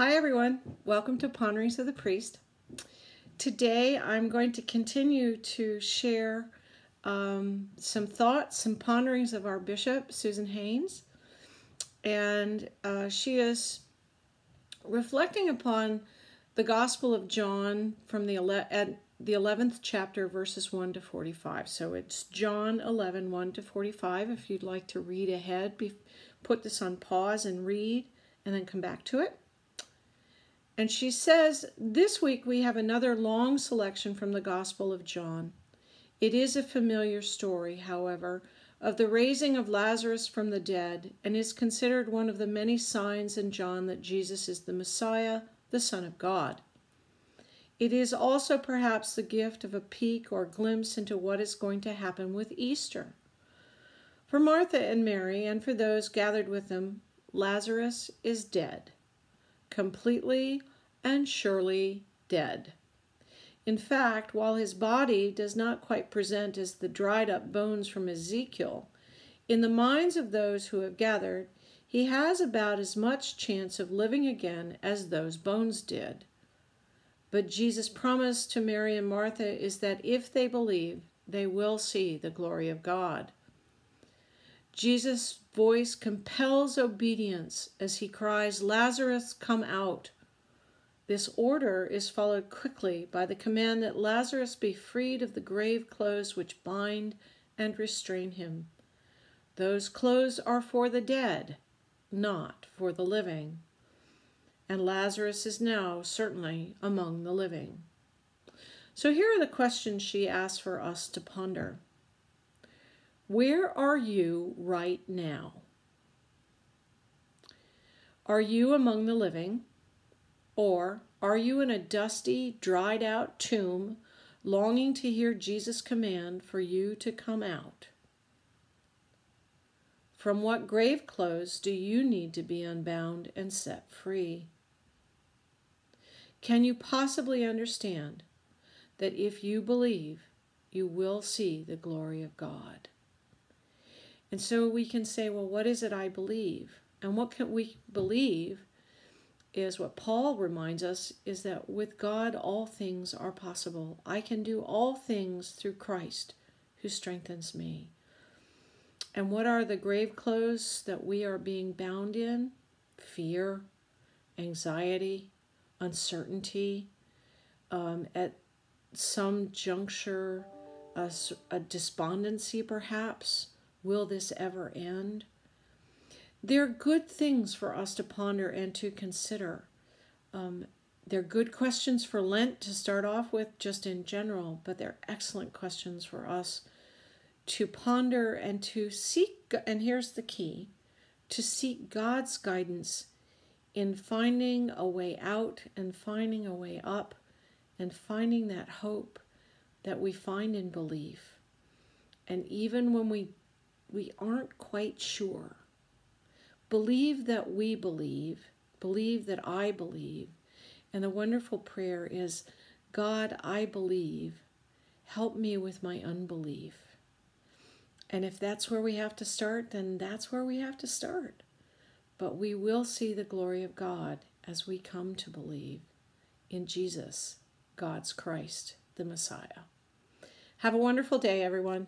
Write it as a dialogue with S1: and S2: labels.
S1: Hi, everyone. Welcome to Ponderings of the Priest. Today, I'm going to continue to share um, some thoughts, some ponderings of our bishop, Susan Haynes. And uh, she is reflecting upon the Gospel of John from the, at the 11th chapter, verses 1 to 45. So it's John 11, 1 to 45. If you'd like to read ahead, put this on pause and read, and then come back to it. And she says, This week we have another long selection from the Gospel of John. It is a familiar story, however, of the raising of Lazarus from the dead, and is considered one of the many signs in John that Jesus is the Messiah, the Son of God. It is also perhaps the gift of a peek or glimpse into what is going to happen with Easter. For Martha and Mary, and for those gathered with them, Lazarus is dead, completely and surely dead. In fact, while his body does not quite present as the dried up bones from Ezekiel, in the minds of those who have gathered, he has about as much chance of living again as those bones did. But Jesus' promise to Mary and Martha is that if they believe, they will see the glory of God. Jesus' voice compels obedience as he cries, Lazarus, come out. This order is followed quickly by the command that Lazarus be freed of the grave clothes which bind and restrain him. Those clothes are for the dead, not for the living. And Lazarus is now certainly among the living. So here are the questions she asks for us to ponder. Where are you right now? Are you among the living? Or are you in a dusty, dried out tomb, longing to hear Jesus' command for you to come out? From what grave clothes do you need to be unbound and set free? Can you possibly understand that if you believe, you will see the glory of God? And so we can say, well, what is it I believe? And what can we believe is what Paul reminds us is that with God all things are possible. I can do all things through Christ who strengthens me. And what are the grave clothes that we are being bound in? Fear, anxiety, uncertainty, um, at some juncture, a, a despondency perhaps. Will this ever end? They're good things for us to ponder and to consider. Um, they're good questions for Lent to start off with, just in general, but they're excellent questions for us to ponder and to seek. And here's the key to seek God's guidance in finding a way out and finding a way up and finding that hope that we find in belief. And even when we we aren't quite sure, Believe that we believe, believe that I believe. And the wonderful prayer is God, I believe, help me with my unbelief. And if that's where we have to start, then that's where we have to start. But we will see the glory of God as we come to believe in Jesus, God's Christ, the Messiah. Have a wonderful day, everyone.